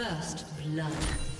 First blood.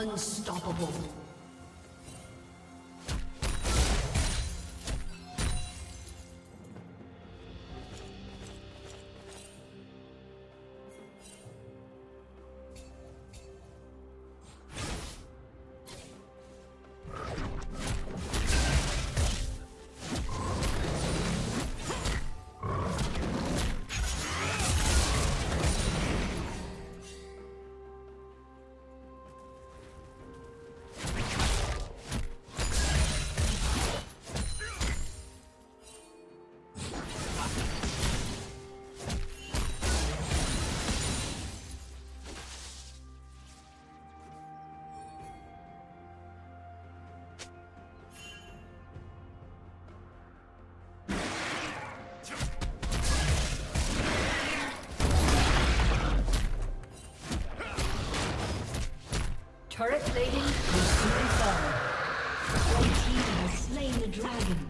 Unstoppable. Turret plating will soon fall. Red team has slain the dragon.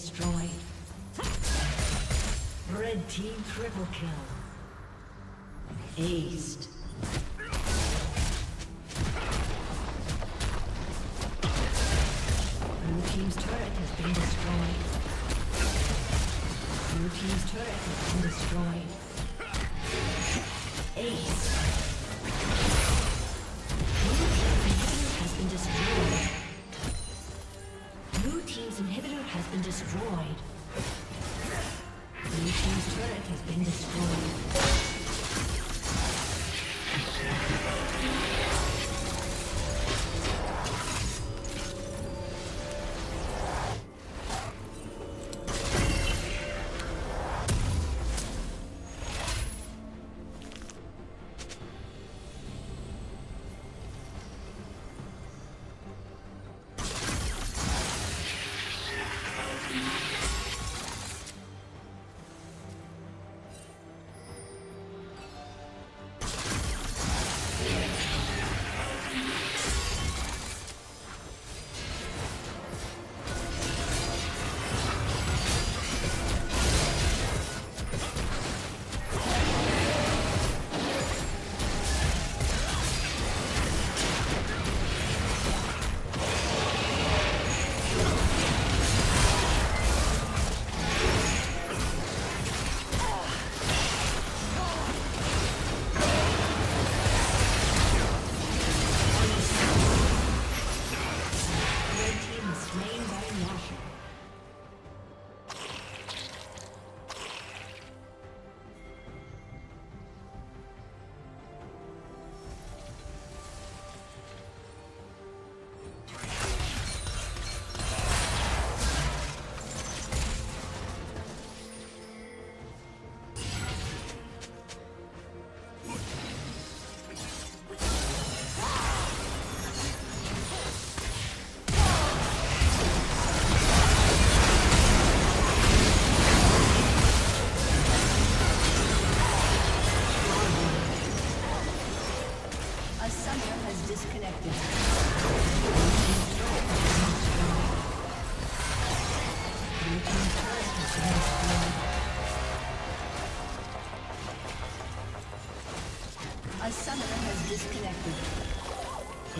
destroyed. Red Team triple kill. Aced. Blue Team's turret has been destroyed. Blue Team's turret has been destroyed.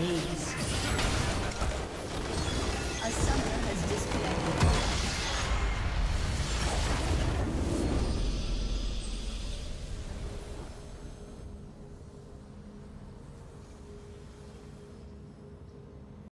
A